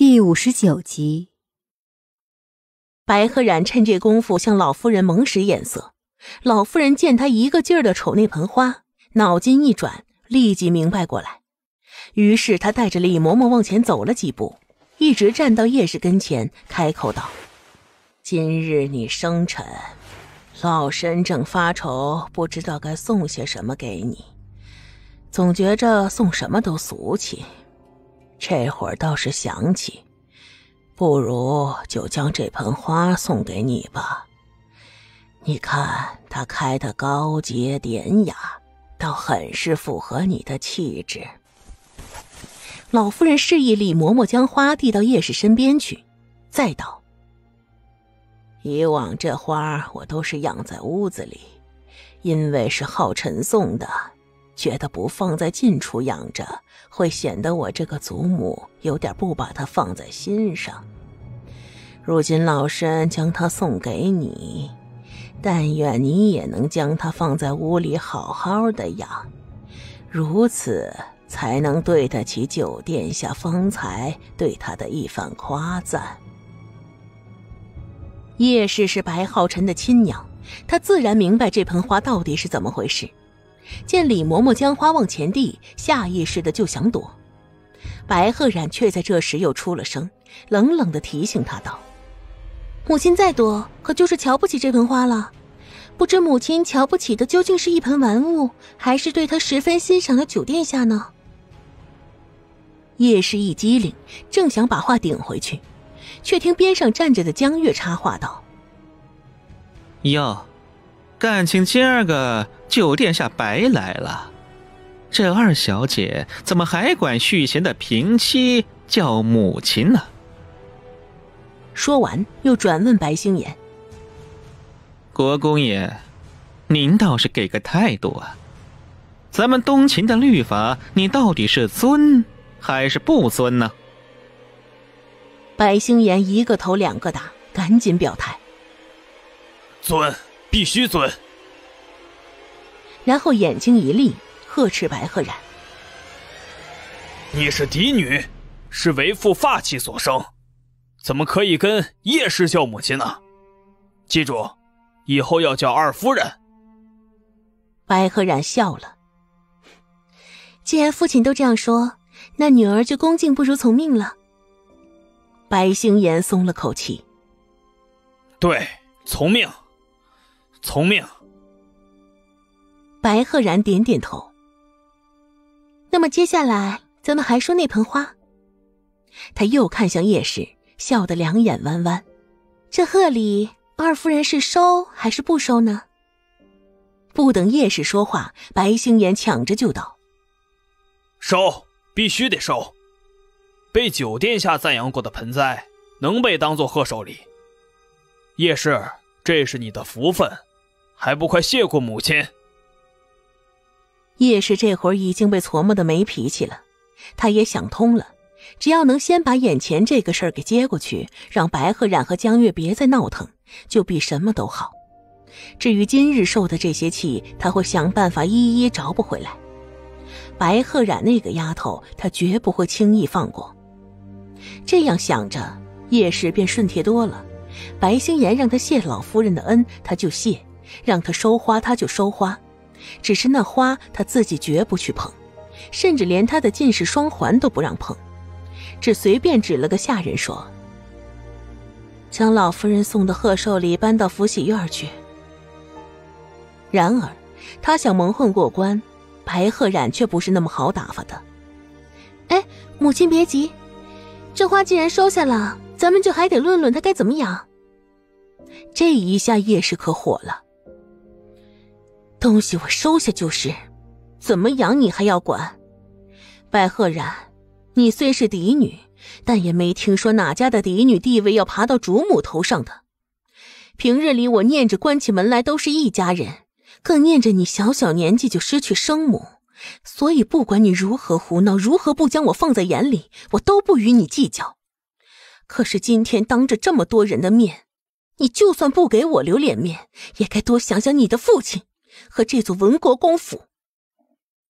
第五十九集，白鹤染趁这功夫向老夫人蒙使眼色。老夫人见他一个劲儿的瞅那盆花，脑筋一转，立即明白过来。于是他带着李嬷嬷往前走了几步，一直站到叶氏跟前，开口道：“今日你生辰，老身正发愁，不知道该送些什么给你，总觉着送什么都俗气。”这会儿倒是想起，不如就将这盆花送给你吧。你看它开的高洁典雅，倒很是符合你的气质。老夫人示意李嬷嬷将花递到叶氏身边去，再道：“以往这花我都是养在屋子里，因为是浩辰送的。”觉得不放在近处养着，会显得我这个祖母有点不把它放在心上。如今老身将它送给你，但愿你也能将它放在屋里好好的养，如此才能对得起九殿下方才对他的一番夸赞。叶氏是白浩辰的亲娘，她自然明白这盆花到底是怎么回事。见李嬷嬷将花往前递，下意识的就想躲，白鹤染却在这时又出了声，冷冷的提醒他道：“母亲再躲，可就是瞧不起这盆花了。不知母亲瞧不起的究竟是一盆玩物，还是对她十分欣赏的九殿下呢？”叶氏一机灵，正想把话顶回去，却听边上站着的江月插话道：“哟。”感情今儿个九殿下白来了，这二小姐怎么还管续弦的平妻叫母亲呢？说完，又转问白星言：“国公爷，您倒是给个态度啊！咱们东秦的律法，你到底是尊还是不尊呢？”白星岩一个头两个大，赶紧表态：“尊。”必须尊。然后眼睛一立，呵斥白鹤然：“你是嫡女，是为父发妻所生，怎么可以跟叶氏叫母亲呢？记住，以后要叫二夫人。”白鹤然笑了：“既然父亲都这样说，那女儿就恭敬不如从命了。”白星岩松了口气：“对，从命。”从命。白鹤然点点头。那么接下来咱们还说那盆花。他又看向叶氏，笑得两眼弯弯。这贺礼，二夫人是收还是不收呢？不等叶氏说话，白星言抢着就道：“收，必须得收。被九殿下赞扬过的盆栽，能被当做贺寿礼。叶氏，这是你的福分。”还不快谢过母亲！叶氏这会儿已经被琢磨的没脾气了，他也想通了，只要能先把眼前这个事儿给接过去，让白鹤染和江月别再闹腾，就比什么都好。至于今日受的这些气，他会想办法一一找补回来。白鹤染那个丫头，他绝不会轻易放过。这样想着，叶氏便顺帖多了。白星言让他谢老夫人的恩，他就谢。让他收花，他就收花，只是那花他自己绝不去碰，甚至连他的进士双环都不让碰，只随便指了个下人说：“将老夫人送的贺寿礼搬到福喜院去。”然而，他想蒙混过关，白鹤染却不是那么好打发的。哎，母亲别急，这花既然收下了，咱们就还得论论它该怎么养。这一下叶氏可火了。东西我收下就是，怎么养你还要管？白鹤然，你虽是嫡女，但也没听说哪家的嫡女地位要爬到主母头上的。平日里我念着关起门来都是一家人，更念着你小小年纪就失去生母，所以不管你如何胡闹，如何不将我放在眼里，我都不与你计较。可是今天当着这么多人的面，你就算不给我留脸面，也该多想想你的父亲。和这座文国公府，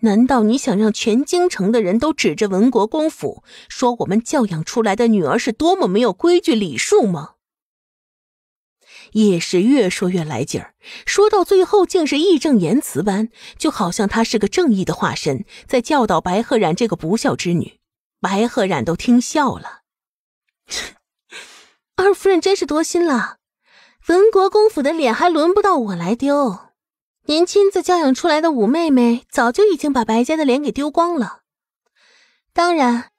难道你想让全京城的人都指着文国公府说我们教养出来的女儿是多么没有规矩礼数吗？叶氏越说越来劲儿，说到最后竟是义正言辞般，就好像他是个正义的化身，在教导白鹤染这个不孝之女。白鹤染都听笑了。二夫人真是多心了，文国公府的脸还轮不到我来丢。您亲自教养出来的五妹妹，早就已经把白家的脸给丢光了。当然，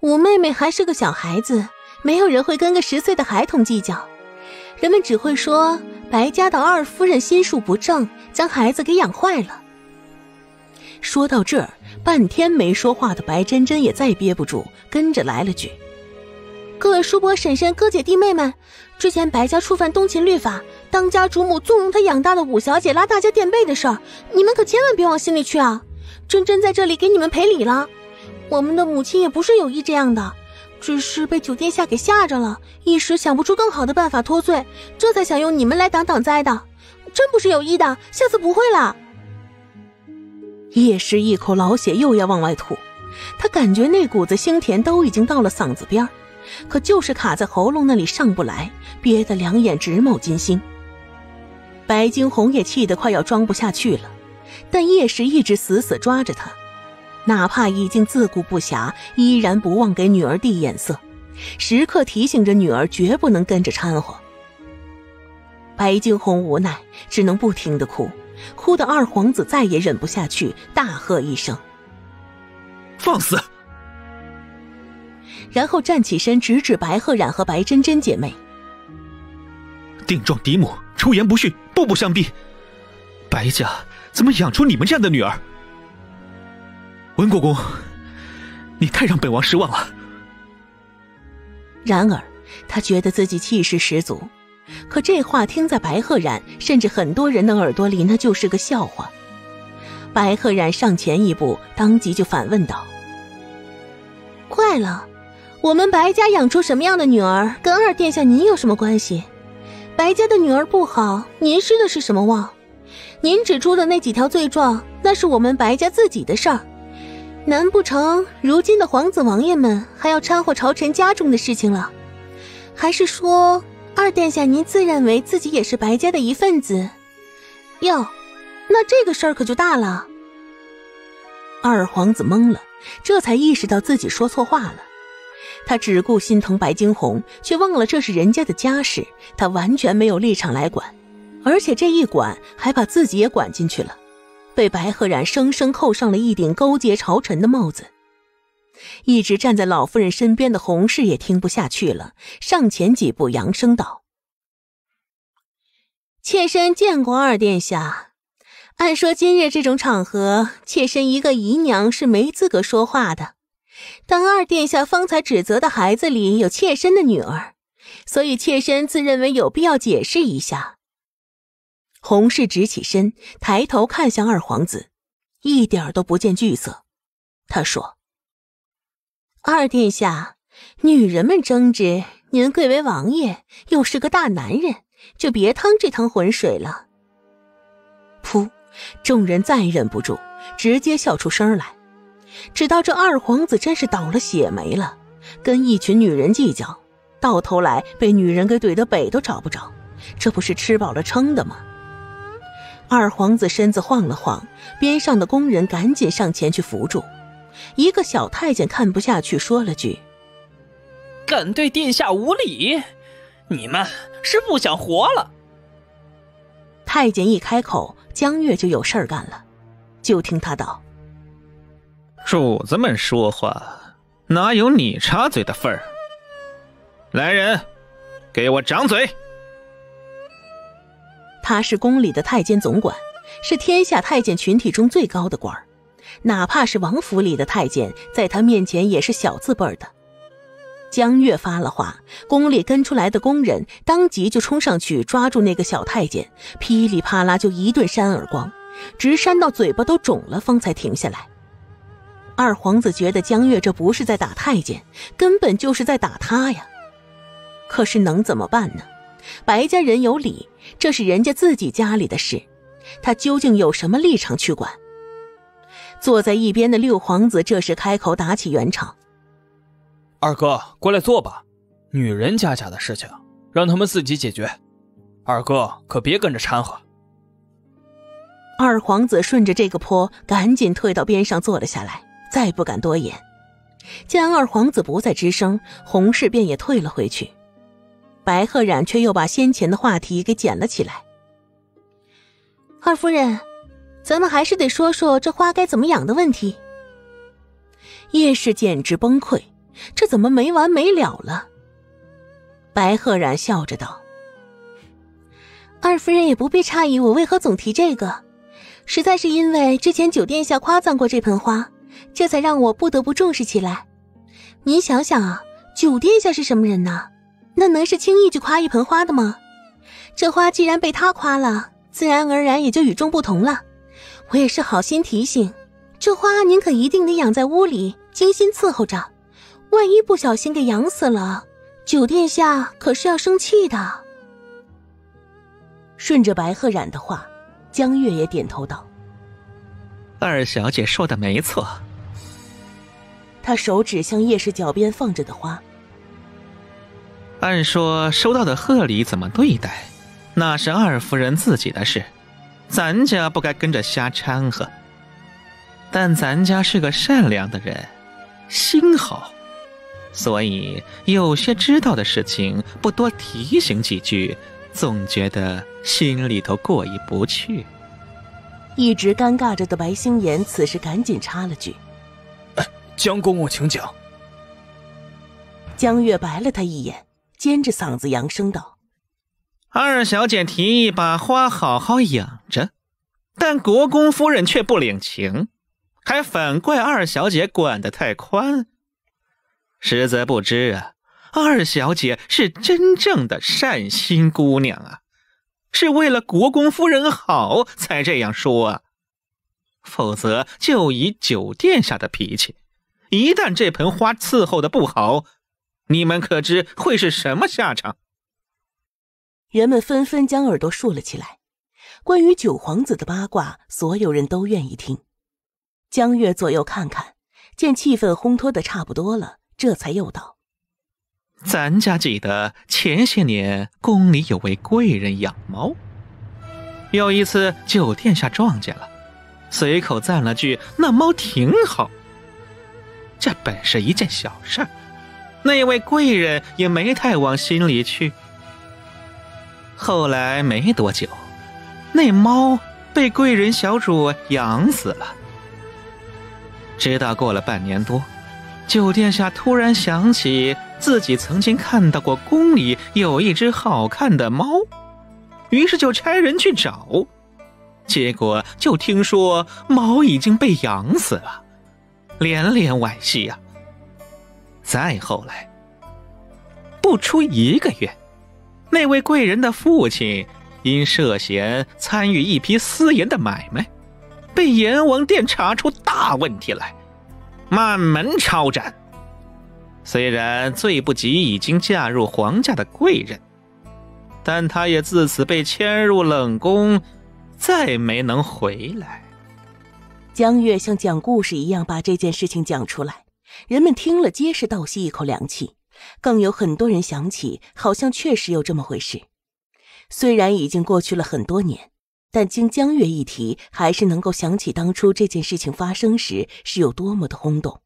五妹妹还是个小孩子，没有人会跟个十岁的孩童计较。人们只会说白家的二夫人心术不正，将孩子给养坏了。说到这儿，半天没说话的白真真也再憋不住，跟着来了句：“各位叔伯、婶婶、哥姐弟妹们，之前白家触犯东秦律法，当家主母纵容他养大的五小姐拉大家垫背的事儿，你们可千万别往心里去啊！真真在这里给你们赔礼了。我们的母亲也不是有意这样的。”只是被九殿下给吓着了，一时想不出更好的办法脱罪，这才想用你们来挡挡灾的，真不是有意的，下次不会了。叶氏一口老血又要往外吐，他感觉那股子腥甜都已经到了嗓子边儿可就是卡在喉咙那里上不来，憋得两眼直冒金星。白惊鸿也气得快要装不下去了，但叶氏一直死死抓着他。哪怕已经自顾不暇，依然不忘给女儿递眼色，时刻提醒着女儿绝不能跟着掺和。白惊鸿无奈，只能不停的哭，哭的二皇子再也忍不下去，大喝一声：“放肆！”然后站起身，直指白鹤染和白真真姐妹：“定撞嫡母，出言不逊，步步相逼。白家怎么养出你们这样的女儿？”文国公，你太让本王失望了。然而，他觉得自己气势十足，可这话听在白鹤染甚至很多人的耳朵里，那就是个笑话。白鹤染上前一步，当即就反问道：“怪了，我们白家养出什么样的女儿，跟二殿下您有什么关系？白家的女儿不好，您失的是什么望？您指出的那几条罪状，那是我们白家自己的事儿。”难不成如今的皇子王爷们还要掺和朝臣家中的事情了？还是说二殿下您自认为自己也是白家的一份子？哟，那这个事儿可就大了。二皇子懵了，这才意识到自己说错话了。他只顾心疼白惊鸿，却忘了这是人家的家事，他完全没有立场来管，而且这一管还把自己也管进去了。被白鹤冉生生扣上了一顶勾结朝臣的帽子，一直站在老夫人身边的洪氏也听不下去了，上前几步，扬声道：“妾身见过二殿下。按说今日这种场合，妾身一个姨娘是没资格说话的。但二殿下方才指责的孩子里有妾身的女儿，所以妾身自认为有必要解释一下。”洪氏直起身，抬头看向二皇子，一点都不见惧色。他说：“二殿下，女人们争执，您贵为王爷，又是个大男人，就别趟这趟浑水了。”噗！众人再忍不住，直接笑出声来。知道这二皇子真是倒了血霉了，跟一群女人计较，到头来被女人给怼得北都找不着，这不是吃饱了撑的吗？二皇子身子晃了晃，边上的工人赶紧上前去扶住。一个小太监看不下去，说了句：“敢对殿下无礼，你们是不想活了。”太监一开口，江月就有事儿干了。就听他道：“主子们说话，哪有你插嘴的份儿？来人，给我掌嘴！”他是宫里的太监总管，是天下太监群体中最高的官儿，哪怕是王府里的太监，在他面前也是小字辈的。江月发了话，宫里跟出来的工人当即就冲上去抓住那个小太监，噼里啪啦就一顿扇耳光，直扇到嘴巴都肿了，方才停下来。二皇子觉得江月这不是在打太监，根本就是在打他呀，可是能怎么办呢？白家人有理，这是人家自己家里的事，他究竟有什么立场去管？坐在一边的六皇子这时开口打起圆场：“二哥，过来坐吧，女人家家的事情让他们自己解决，二哥可别跟着掺和。”二皇子顺着这个坡，赶紧退到边上坐了下来，再不敢多言。见二皇子不再吱声，洪氏便也退了回去。白鹤染却又把先前的话题给捡了起来：“二夫人，咱们还是得说说这花该怎么养的问题。”叶氏简直崩溃，这怎么没完没了了？白鹤染笑着道：“二夫人也不必诧异，我为何总提这个，实在是因为之前九殿下夸赞过这盆花。”这才让我不得不重视起来。您想想啊，九殿下是什么人呢？那能是轻易就夸一盆花的吗？这花既然被他夸了，自然而然也就与众不同了。我也是好心提醒，这花您可一定得养在屋里，精心伺候着。万一不小心给养死了，九殿下可是要生气的。顺着白鹤染的话，江月也点头道：“二小姐说的没错。”他手指向叶氏脚边放着的花。按说收到的贺礼怎么对待，那是二夫人自己的事，咱家不该跟着瞎掺和。但咱家是个善良的人，心好，所以有些知道的事情不多提醒几句，总觉得心里头过意不去。一直尴尬着的白星岩此时赶紧插了句。江公公，请讲。江月白了他一眼，尖着嗓子扬声道：“二小姐提议把花好好养着，但国公夫人却不领情，还反怪二小姐管得太宽。实则不知啊，二小姐是真正的善心姑娘啊，是为了国公夫人好才这样说啊，否则就以九殿下的脾气。”一旦这盆花伺候的不好，你们可知会是什么下场？人们纷纷将耳朵竖了起来。关于九皇子的八卦，所有人都愿意听。江月左右看看，见气氛烘托的差不多了，这才又道：“咱家记得前些年宫里有位贵人养猫，有一次九殿下撞见了，随口赞了句：‘那猫挺好。’”这本是一件小事儿，那位贵人也没太往心里去。后来没多久，那猫被贵人小主养死了。直到过了半年多，九殿下突然想起自己曾经看到过宫里有一只好看的猫，于是就差人去找，结果就听说猫已经被养死了。连连惋惜呀！再后来，不出一个月，那位贵人的父亲因涉嫌参与一批私盐的买卖，被阎王殿查出大问题来，满门抄斩。虽然罪不及已经嫁入皇家的贵人，但他也自此被迁入冷宫，再没能回来。江月像讲故事一样把这件事情讲出来，人们听了皆是倒吸一口凉气，更有很多人想起，好像确实有这么回事。虽然已经过去了很多年，但经江月一提，还是能够想起当初这件事情发生时是有多么的轰动。